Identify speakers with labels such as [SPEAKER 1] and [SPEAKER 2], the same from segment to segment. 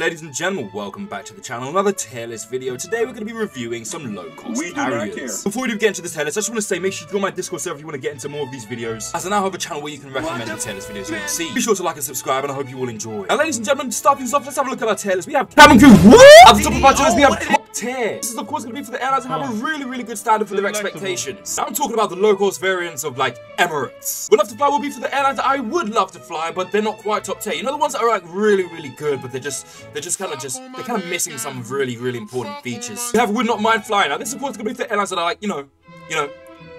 [SPEAKER 1] Ladies and gentlemen, welcome back to the channel. Another tier list video. Today we're going to be reviewing some low-cost carriers. Before we do get into the tier list, I just want to say make sure you join my Discord server if you want to get into more of these videos. As I now have a channel where you can recommend the tier list videos you want to see. Be sure to like and subscribe, and I hope you all enjoy. Now, ladies and gentlemen, to start things off, let's have a look at our tier list. We have cabin crew. At the top of our tier list, we have oh, top tier. This is of course going to be for the airlines that have a really, really good standard for their expectations. I'm talking about the low-cost variants of like Emirates. Would love to fly will be for the airlines that I would love to fly, but they're not quite top tier. You know the ones that are like really, really good, but they're just they're just kind of just they're kind of missing some really, really important features. We have would not mind flying. Now this of course going to be for the airlines that are like you know, you know,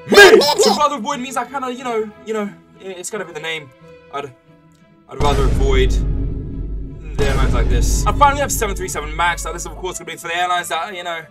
[SPEAKER 1] me. So rather avoid means I kind of you know, you know, it's gonna be the name. I'd I'd rather avoid like this. I finally have 737 MAX. Now this of course going to be for the airlines that you know.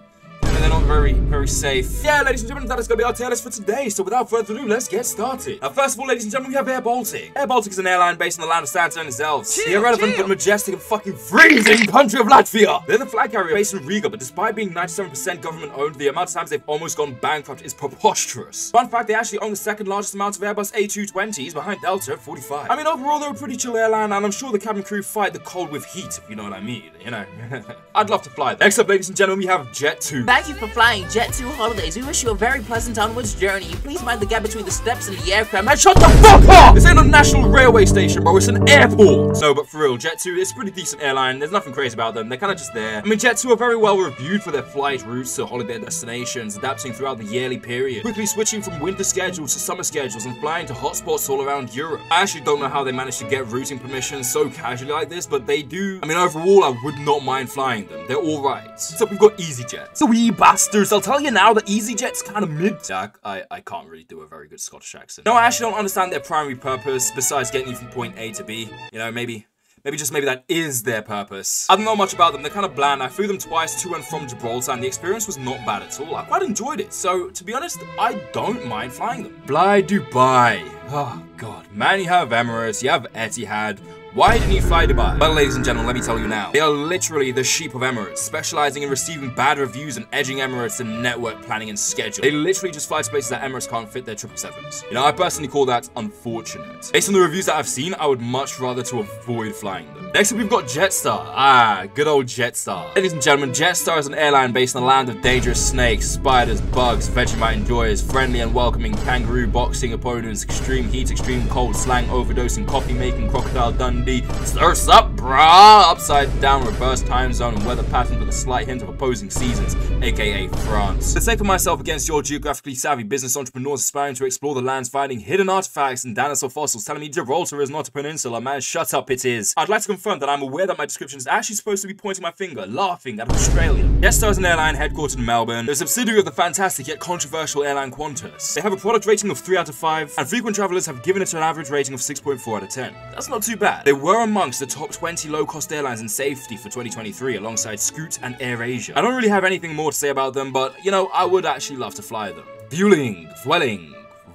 [SPEAKER 1] They're not very, very safe. Yeah, ladies and gentlemen, that is going to be our tier list for today. So without further ado, let's get started. Now, first of all, ladies and gentlemen, we have Air Baltic. Air Baltic is an airline based in the land of Santa and his elves. The irrelevant but majestic and fucking freezing country of Latvia. They're the flag carrier based in Riga, but despite being 97% government owned, the amount of times they've almost gone bankrupt is preposterous. Fun fact, they actually own the second largest amount of Airbus A220s behind Delta at 45. I mean, overall, they're a pretty chill airline, and I'm sure the cabin crew fight the cold with heat, if you know what I mean, you know. I'd love to fly them. Next up, ladies and gentlemen, we have Jet 2.
[SPEAKER 2] Thank you for flying Jet2 Holidays. We wish you a very pleasant onwards journey. Please mind the gap between the steps and the aircraft.
[SPEAKER 1] Man, shut the fuck up! This ain't a national railway station, bro. It's an airport. No, but for real, Jet2 is a pretty decent airline. There's nothing crazy about them. They're kind of just there. I mean, Jet2 are very well reviewed for their flight routes to holiday destinations, adapting throughout the yearly period, quickly switching from winter schedules to summer schedules and flying to hotspots all around Europe. I actually don't know how they managed to get routing permissions so casually like this, but they do. I mean, overall, I would not mind flying them. They're all right. So we've got EasyJet. So we bastards. I'll tell you now that EasyJet's kind of mid. I, I, I can't really do a very good Scottish accent. No, I actually don't understand their primary purpose besides getting you from point A to B. You know, maybe Maybe just maybe that is their purpose. I don't know much about them, they're kind of bland. I flew them twice to and from Gibraltar and the experience was not bad at all. I quite enjoyed it. So, to be honest, I don't mind flying them. Fly Dubai. Oh, God. Man, you have Emirates, you have Etihad. Why didn't you fly Dubai? Well, ladies and gentlemen, let me tell you now. They are literally the sheep of Emirates, specializing in receiving bad reviews and edging Emirates in network planning and schedule. They literally just fly to places that Emirates can't fit their 777s. You know, I personally call that unfortunate. Based on the reviews that I've seen, I would much rather to avoid flying them. Next up, we've got Jetstar. Ah, good old Jetstar. Ladies and gentlemen, Jetstar is an airline based in the land of dangerous snakes, spiders, bugs, Vegemite enjoyers, friendly and welcoming kangaroo boxing opponents, extreme heat, extreme cold, slang overdosing, coffee making, crocodile Dundee, surfs up, brah, upside down, reverse time zone and weather patterns with a slight hint of opposing seasons, aka France. To take myself against your geographically savvy business entrepreneurs aspiring to explore the lands, finding hidden artifacts and dinosaur fossils, telling me Gibraltar is not a peninsula, man, shut up, it is. I'd like to confirm that I'm aware that my description is actually supposed to be pointing my finger, laughing at Australia. Jetstar is an airline headquartered in Melbourne. A subsidiary of the fantastic yet controversial airline Qantas. They have a product rating of 3 out of 5, and frequent travelers have given it an average rating of 6.4 out of 10. That's not too bad. They were amongst the top 20 low-cost airlines in safety for 2023 alongside Scoot and AirAsia. I don't really have anything more to say about them, but you know, I would actually love to fly them. Fueling, Vueling,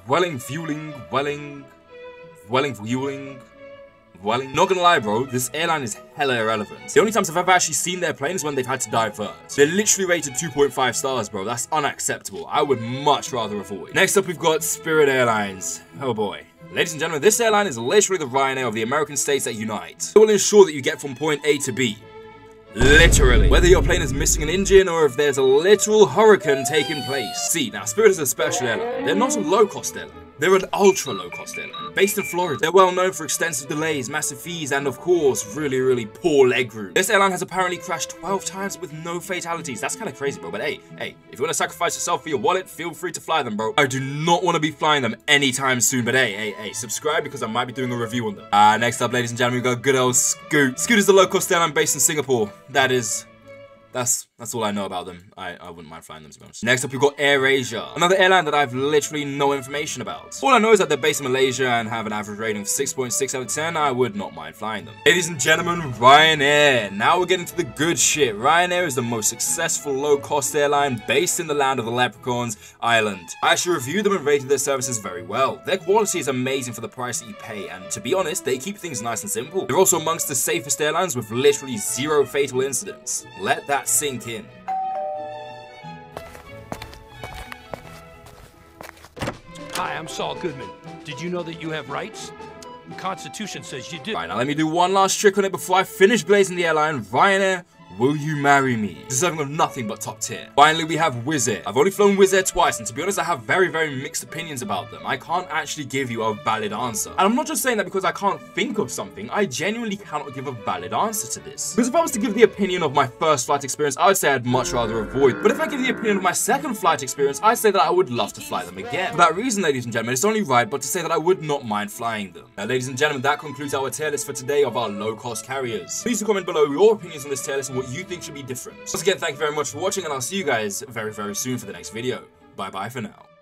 [SPEAKER 1] Vueling, Fueling, Vueling, Vueling, Fueling, Vueling. Not gonna lie, bro, this airline is hella irrelevant. The only times I've ever actually seen their plane is when they've had to divert. They're literally rated 2.5 stars, bro. That's unacceptable. I would much rather avoid. Next up, we've got Spirit Airlines. Oh boy. Ladies and gentlemen, this airline is literally the Ryanair of the American states that unite. It will ensure that you get from point A to B. Literally. Whether your plane is missing an engine or if there's a literal hurricane taking place. See, now Spirit is a special airline. They're not a low-cost airline. They're an ultra low-cost airline, based in Florida. They're well known for extensive delays, massive fees, and of course, really, really poor legroom. This airline has apparently crashed 12 times with no fatalities. That's kind of crazy, bro. But hey, hey, if you want to sacrifice yourself for your wallet, feel free to fly them, bro. I do not want to be flying them anytime soon, but hey, hey, hey, subscribe because I might be doing a review on them. Uh, next up, ladies and gentlemen, we got good old Scoot. Scoot is the low-cost airline based in Singapore. That is that's that's all I know about them. I, I wouldn't mind flying them to be honest. Next up, we've got AirAsia, another airline that I've literally no information about. All I know is that they're based in Malaysia and have an average rating of 6.6 out of 10. I would not mind flying them. Ladies and gentlemen, Ryanair. Now we're getting to the good shit. Ryanair is the most successful low-cost airline based in the land of the leprechauns, Ireland. I actually reviewed them and rated their services very well. Their quality is amazing for the price that you pay, and to be honest, they keep things nice and simple. They're also amongst the safest airlines with literally zero fatal incidents. Let that sink
[SPEAKER 3] Hi, I'm Saul Goodman. Did you know that you have rights?
[SPEAKER 4] The Constitution says you do.
[SPEAKER 1] Right, now let me do one last trick on it before I finish blazing the airline. Ryanair, Will you marry me? Deserving of nothing but top tier. Finally, we have Wizz Air. I've only flown Wizz Air twice, and to be honest, I have very, very mixed opinions about them. I can't actually give you a valid answer. And I'm not just saying that because I can't think of something, I genuinely cannot give a valid answer to this. Because if I was to give the opinion of my first flight experience, I would say I'd much rather avoid. But if I give the opinion of my second flight experience, I'd say that I would love to fly them again. For that reason, ladies and gentlemen, it's only right but to say that I would not mind flying them. Now, ladies and gentlemen, that concludes our tier list for today of our low-cost carriers. Please do comment below your opinions on this tier list and what you think should be different. Once again, thank you very much for watching, and I'll see you guys very, very soon for the next video. Bye-bye for now.